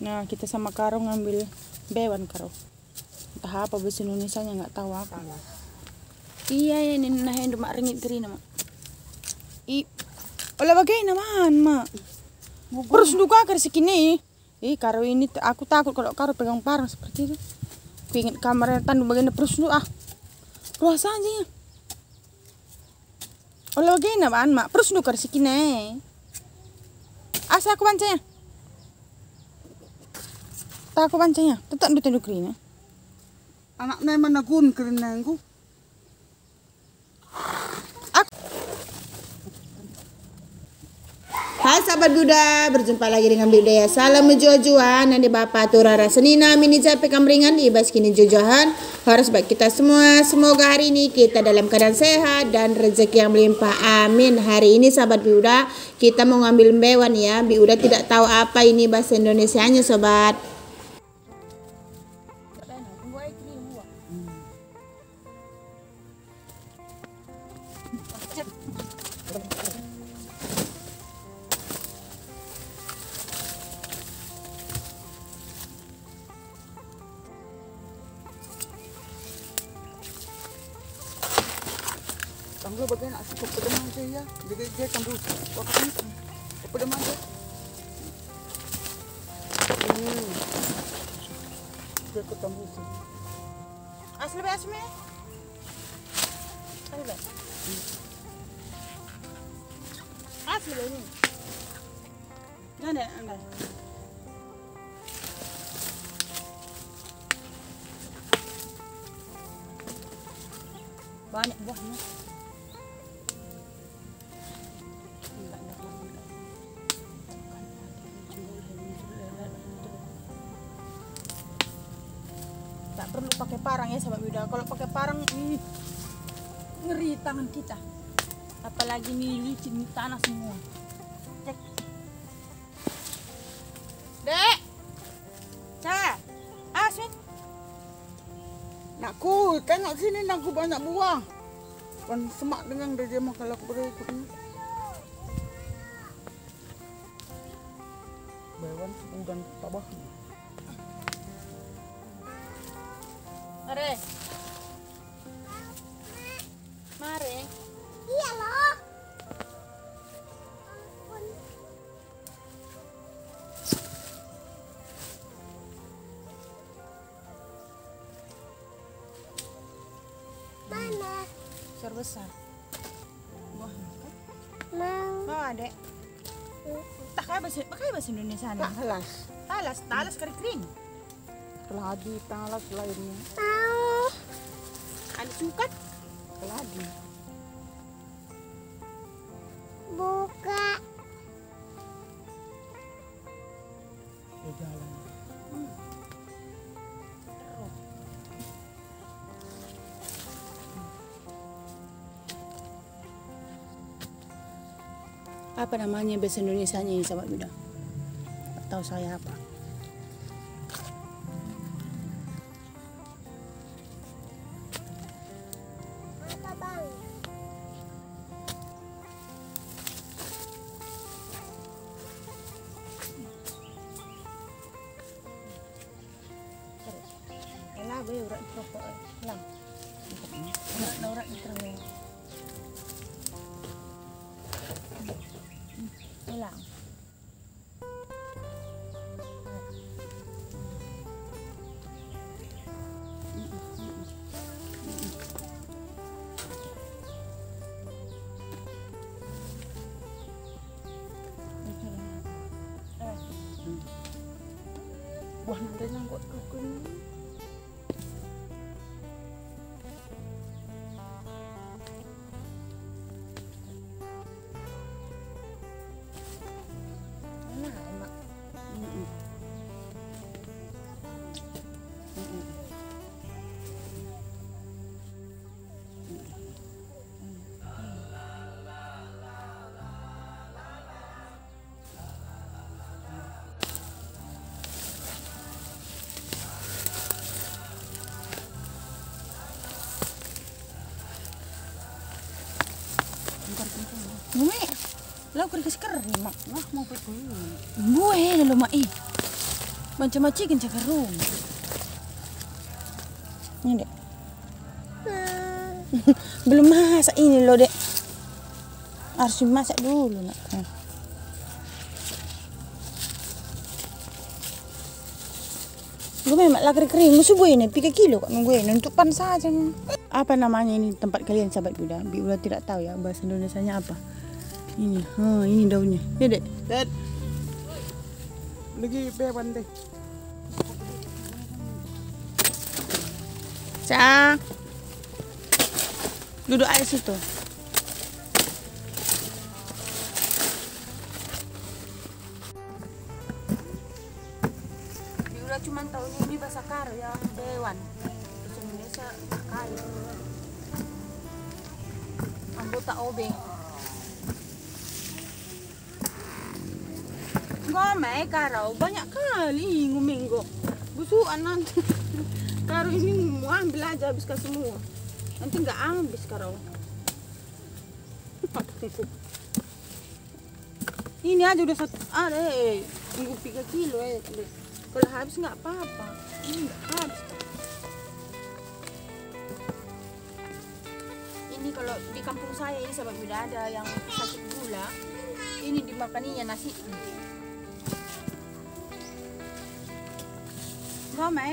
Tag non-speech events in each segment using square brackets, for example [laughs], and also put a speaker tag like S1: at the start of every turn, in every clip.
S1: Nah, kita sama Karo ngambil bewan Karo. Entah apa bahasa Indonesia nya nggak tahu apa. Iya ya ini nah yang mak ringit teri nama. I Olah bagai naman mak. Terus duka ke segini. Ih Karo ini aku takut kalau Karo pegang parang seperti itu. Aku ingat kamarnya tandu bagian terus nu ah. Ruah saja ya. Olah bagai naman mak. Terus duka ke segini. Asa aku bancanya. Aku bancanya. Tetap du tenduk rina.
S2: Anak na man nagun kerenengku.
S3: Hai sahabat Buddha, berjumpa lagi dengan Budaya Salam Menjual-jual Nanti Bapak Turara Senina Mini Jape Kamringan di Baskini Jujuhan Harus baik kita semua. Semoga hari ini kita dalam keadaan sehat dan rezeki yang melimpah. Amin. Hari ini sahabat Buddha kita mau ngambil bewan ya. Buddha tidak tahu apa ini bahasa Indonesianya sobat
S2: Tangga bagian cukup pada manja ya. Dia dia campur. Apa ni? Pada manja. Hmm. Dia ke campur.
S1: Asli be asli. Asli be. Asli be ini. Nanda, nanda. Banyak buahnya. Perlu pakai parang ya sahabat Buddha. Kalau pakai parang ih, ngeri tangan kita. Apalagi nih licin tanah semua. Cek. Dek. Ca. Aswin.
S2: Nakku, tengok sini nakku banyak buah. Kan semak dengan dia makan aku pada ikut ni. Bewan udang tabah.
S1: Mare. Mare.
S4: Iya loh. Mana?
S1: Besar besar. Wah.
S4: Mau.
S1: Mau adek. Tak kayak bahasa, pakai bahasa Indonesia nih. Talas, talas kering kering.
S2: Keladi talas lainnya.
S4: Mau.
S1: Ada sukat.
S2: Keladi.
S4: Buka.
S1: Apa namanya bahasa Indonesia ini sahabat? Tak tahu saya apa.
S4: Apa
S1: Elah be urat rokok lang. Nak nak urat terang. Hilang.
S2: Buah nanti nangkut kukun.
S1: Nah, lau kerja kering mak.
S2: Nah, mau pergi.
S1: Bue lalu mak eh. Macam-macam kan cakap rum. Ini dek. [laughs] Belum masak ini loh dek. Harus dimasak dulu nak. Nah. Gue memang lagi kering, musuh gue ini 3 kilo kok nunggu ini untuk pan saja. Apa namanya ini tempat kalian sahabat Buddha? Bi Buddha tidak tahu ya bahasa Indonesianya apa. Ini, ha, ini daunnya. Ya dek.
S2: Dad. Lagi bewan deh.
S1: Cak. Duduk air situ. Dia cuma tahu ini bahasa karo yang dewan. Bahasa Indonesia kali. Anggota OB. Ngome karo banyak kali ngumenggo. Busukan nanti. [laughs] Karo ini mau ambil aja habiskan semua. Nanti nggak habis karo. [laughs] Ini aja udah satu, ada eh, tunggu 3 kilo eh. Kalau habis nggak apa-apa. Ini nggak habis. Ini kalau di kampung saya ini sahabat muda ada yang sakit gula. Ini dimakaninya nasi. Gak mau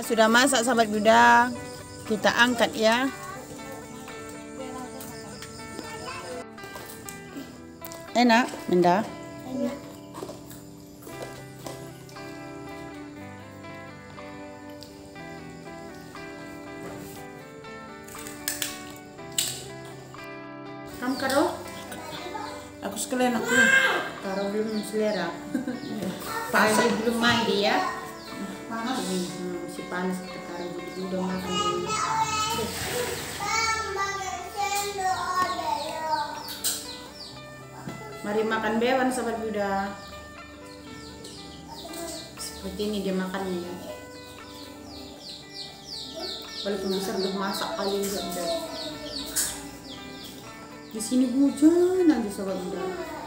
S1: Nah, sudah masak sahabat Buddha. Kita angkat ya. Enak, Benda. Kamu karo? Aku sekalian aku. Karo belum selera. [laughs] Pagi belum mandi ya. Panas. Panas kita karo jadi udah makan dulu. Mari makan bewan sahabat Buddha. Seperti ini dia makannya ya. Walaupun besar udah masak kali udah. Di sini hujan aja sahabat Buddha.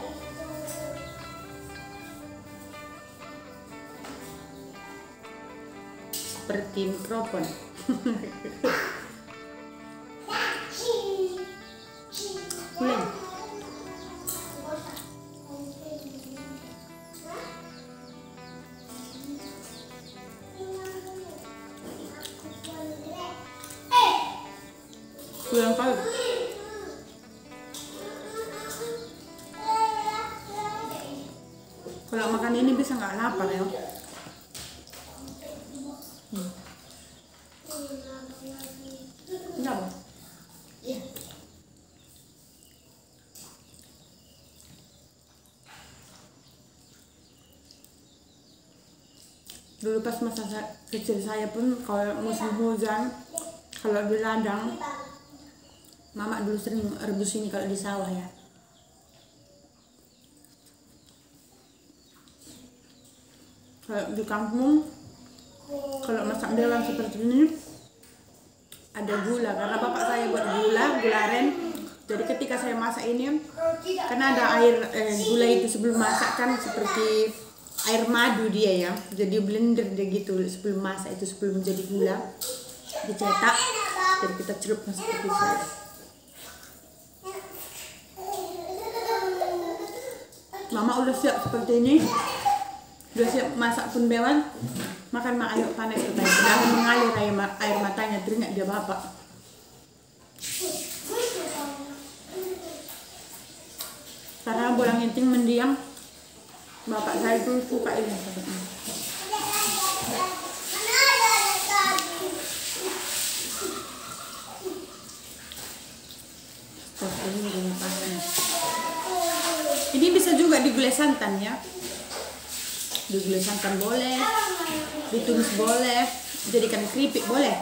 S1: Seperti mikrofon. Kalau makan ini bisa nggak lapar ya? dulu pas masa kecil saya pun kalau musim hujan kalau di ladang mama dulu sering rebus ini kalau di sawah ya. Kalau di kampung kalau masak dalam seperti ini ada gula. Karena bapak saya buat gula gula aren. Jadi ketika saya masak ini karena ada air eh, gula itu sebelum masak kan seperti air madu dia ya. Jadi blender dia gitu. Sebelum masak itu sebelum menjadi gula dicetak. Jadi kita celupkan seperti itu Mama udah siap seperti ini. Udah siap masak pun bewan. Makan mak ayo panas katanya sedangkan mengalir air, air matanya. Teringat dia bapak. Karena bolang inting mendiang bapak saya itu suka ini ini bisa juga digulai santan ya. Digulai santan boleh, ditumis boleh, jadikan keripik boleh.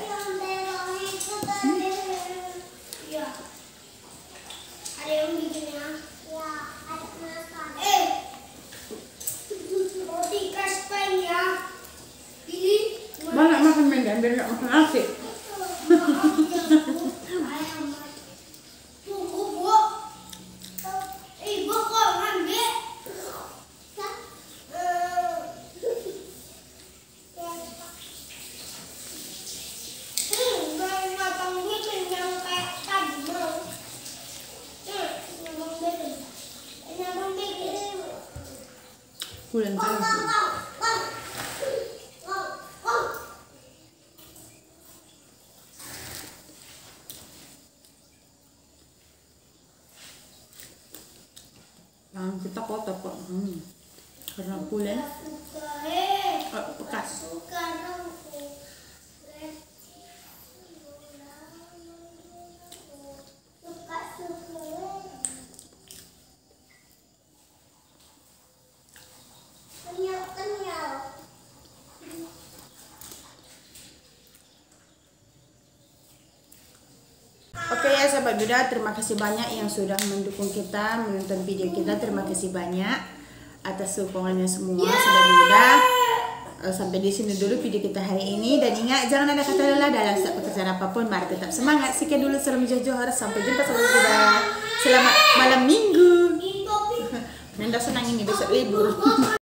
S4: Ada yang bikin ya? Ya, ada makan. Eh, roti kaspen ya. Ini
S1: Banyak makan mendan biar nggak makan nasi.
S4: Tunggu, Bu. Ibu kok ngambil? Hmm, nggak ngabang gitu yang kayak tadi mau. Hmm, ngabang gitu. Ngabang gitu.
S1: Bulan
S4: Kong,
S1: kali.
S4: kong, kong, kong. Kong, kong.
S1: Yang kita kotor kok. Hmm. Karena
S4: Suka, eh.
S1: eh, bekas.
S4: Sekarang suka suka kenyal kenyal
S1: Sahabat Duda, terima kasih banyak yang sudah mendukung kita, menonton video kita. Terima kasih banyak atas dukungannya semua sahabat Duda. Eh, Sampai di sini dulu video kita hari ini dan ingat jangan ada kata lelah dalam setiap pekerjaan apa pun. Mari tetap semangat. Sekian dulu salam Johor. Sampai jumpa sahabat Duda. Selamat malam minggu. Nenda [laughs] senang ini besok libur. [laughs]